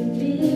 be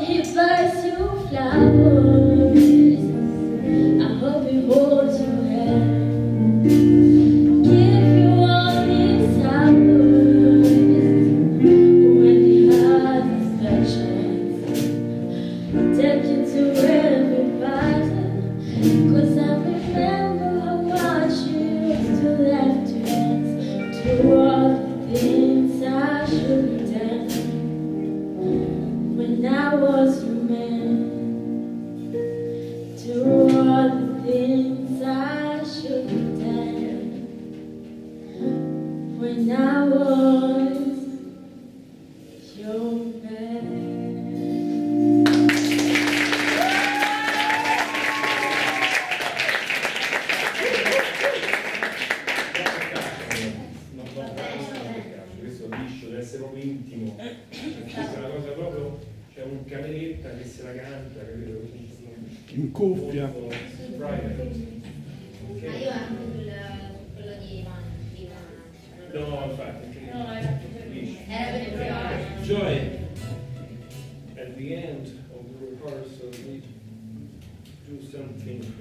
et you flowers. I hope you hold. and I was your man to all the things I should have done when I was. cameretta che se la canta, capito? In cuffia. Ma io anche quello di No, infatti. No, era. Joy. At the end of the rehearsal we do something